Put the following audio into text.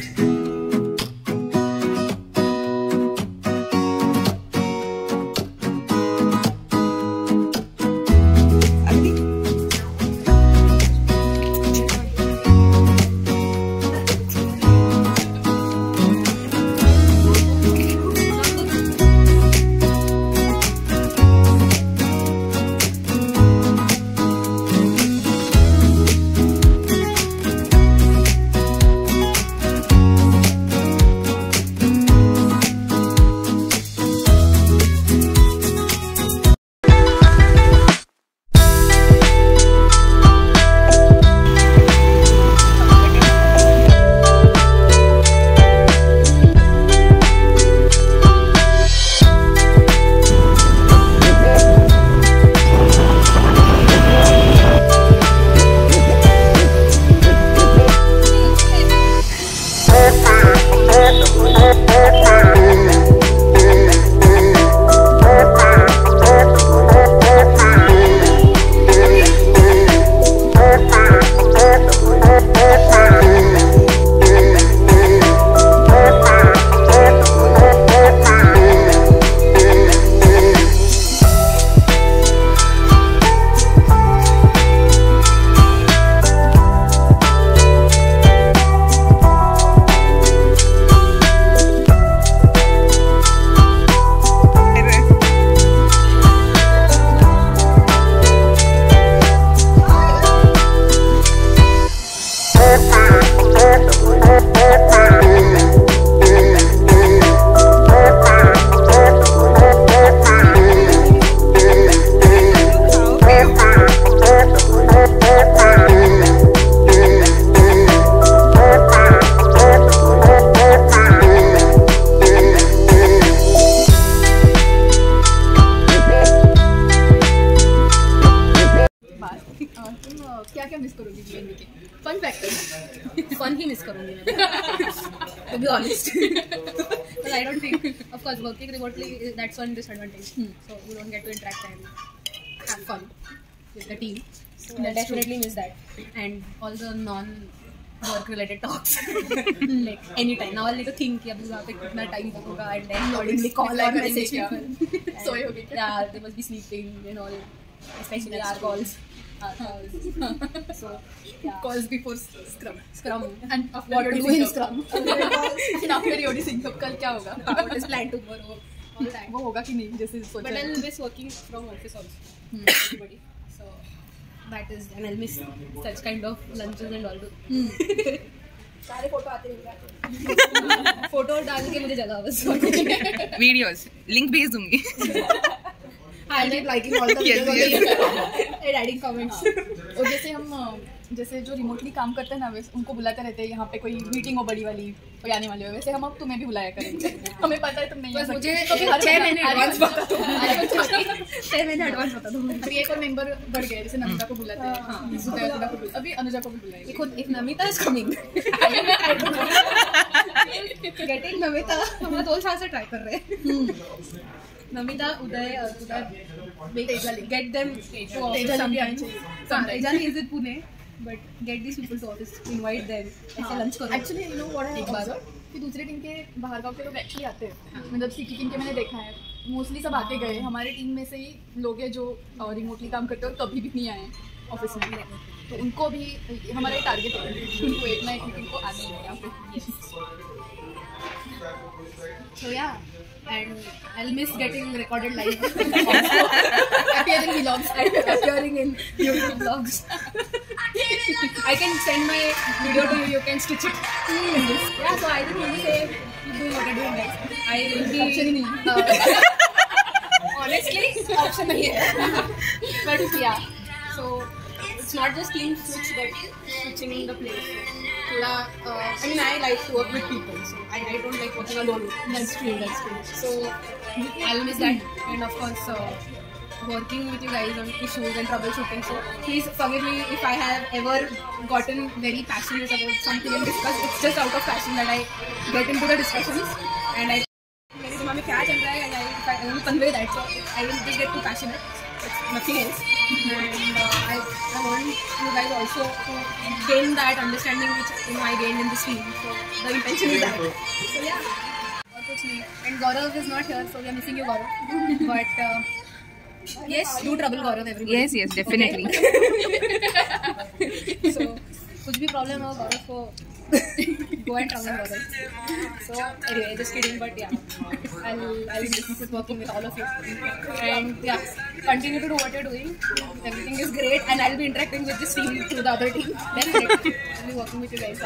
क्या फन ही मिस करूँगी मैं to be honest but I don't think of course working remotely that's one disadvantage so you don't get to interact and have fun with the team so I definitely miss that and all the non work related talks like anytime now I'll need to think कि अभी वहाँ पे कितना time होगा and then accordingly call or message people सोए होगी क्या? yeah they must be sleeping and all especially our calls our calls so yeah calls before scrum scrum and after what to do in scrum and after sync up कल क्या होगा what is planned tomorrow all that वो होगा कि नहीं जैसे But I'll miss working from office also. Everybody. So that is, and I'll miss such kind of lunches and all. सारे photo आते हैं फ़ोटो डाल के मुझे जगह बस वीडियोस लिंक भेज दूँगी I keep liking all the videos and adding comments और जैसे हम जैसे जो रिमोटली काम करते हैं ना वैसे उनको बुलाते रहते हैं यहाँ पे कोई मीटिंग हो बड़ी वाली कोई आने वाली हो। वैसे हम अब तुम्हें भी बुलाया करेंगे। हमें पता है तुम नहीं बस मुझे तो हर छह महीने- एडवांस बता दो। छह महीने एडवांस बता दो। अभी एक और मेंबर बढ़ गया जैसे नमिता को बुलाते हैं। हाँ, को बुलाते अभी अनुजा को भी बुलाएँगे। खुद if Namita is coming getting Namita. हम दो साल से ट्राई कर रहे हैं। नमिता उदय हाँ, sometime. Tejal is in Pune but get these people to office invite them ऐसे lunch करो। Actually you know what I एक बार। कि दूसरे टीम के बाहर गाँव के लोग एक्चुअली आते हैं। मतलब सिटी टीम के मैंने देखा है। मोस्टली सब आके गए। हमारे टीम में से ही लोग हैं जो रिमोटली काम करते हैं और कभी भी नहीं आए ऑफ़िस में तो उनको भी हमारा ये टारगेट है उनको एक ना एक मीटिंग को आने ही है यहाँ पे so yeah and I'll miss getting recorded live appearing vlogs appearing in YouTube vlogs I can send my video to you you can stitch it yeah so I think maybe say keep doing what you're doing guys I will be option uh, honestly option nahi hai but yeah so it's not just team switch but switching in the place so thoda uh, I mean I like to work with people so I, I don't like working alone that's true that's true so I'll miss that and of course uh, working with you guys on issues and troubleshooting so please forgive me if I have ever gotten very passionate about something and discuss it's just out of passion that I get into the discussions and I मेरे दिमाग में क्या चल रहा है I, if I only convey that so I will just get too passionate it's nothing else and uh, I, I want you guys also to gain that understanding which you know I gained in this team. So the intention is that. So yeah. और कुछ नहीं. And Gaurav is not here, so we are missing you, Gaurav. but uh, yes, do trouble Gaurav everybody. yes yes definitely so कुछ भी problem हो गौरव को go and travel with it. So anyway, just kidding, but yeah, I'll I'll be working with all of you, and yeah, continue to do what you're doing. Everything is great, and I'll be interacting with this team through the other team. Then I'll be working with you guys.